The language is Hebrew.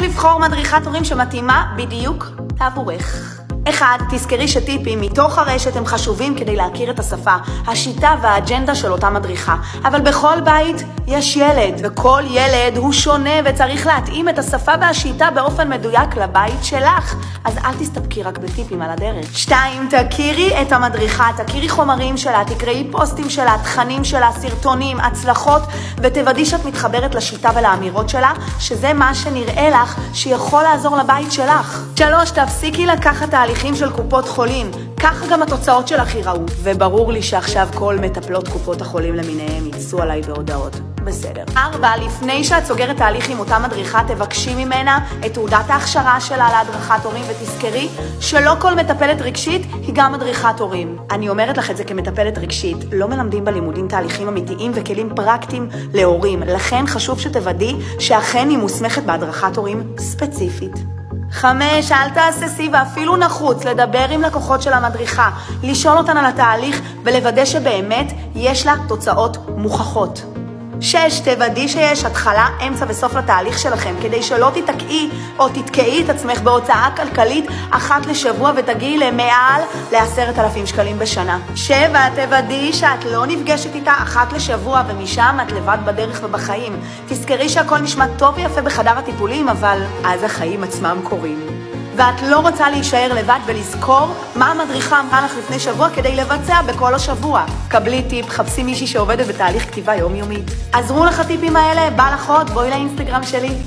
לבחור מדריכת הורים שמתאימה בדיוק עבורך. אחד, תזכרי שטיפים מתוך הרשת הם חשובים כדי להכיר את השפה, השיטה והאג'נדה של אותה מדריכה. אבל בכל בית יש ילד, וכל ילד הוא שונה וצריך להתאים את השפה והשיטה באופן מדויק לבית שלך. אז אל תסתפקי רק בטיפים על הדרך. שתיים, תכירי את המדריכה, תכירי חומרים שלה, תקראי פוסטים שלה, תכנים שלה, סרטונים, הצלחות, ותוודאי שאת מתחברת לשיטה ולאמירות שלה, שזה מה שנראה לך שיכול לעזור לבית שלך. שלוש, תפסיקי לקחת תהליכים של קופות חולים, ככה גם התוצאות שלך ייראו. וברור לי שעכשיו כל מטפלות קופות החולים למיניהם יצאו עליי בהודעות. בסדר. ארבע, לפני שאת סוגרת תהליך עם אותה מדריכה, תבקשי ממנה את תעודת ההכשרה שלה להדרכת הורים, ותזכרי שלא כל מטפלת רגשית היא גם מדריכת הורים. אני אומרת לך את זה כמטפלת רגשית, לא מלמדים בלימודים תהליכים אמיתיים וכלים פרקטיים להורים, לכן חשוב שתוודאי שאכן היא מוסמכת בהדרכת הורים ספציפית. חמש, אל תהססי ואפילו נחוץ לדבר עם לקוחות של המדריכה, לשאול אותן על התהליך ולוודא שבאמת יש לה תוצאות מוכחות. שש, תוודאי שיש התחלה, אמצע וסוף לתהליך שלכם, כדי שלא תתקעי או תתקעי את עצמך בהוצאה כלכלית אחת לשבוע ותגיעי למעל לעשרת אלפים שקלים בשנה. שבע, תוודאי שאת לא נפגשת איתה אחת לשבוע ומשם את לבד בדרך ובחיים. תזכרי שהכל נשמע טוב ויפה בחדר הטיפולים, אבל אז החיים עצמם קורים. ואת לא רוצה להישאר לבד ולזכור מה המדריכה אמרה לך לפני שבוע כדי לבצע בכל השבוע. קבלי טיפ, חפשי מישהי שעובדת בתהליך כתיבה יומיומית. עזרו לך הטיפים האלה? בא לך עוד? בואי לאינסטגרם שלי.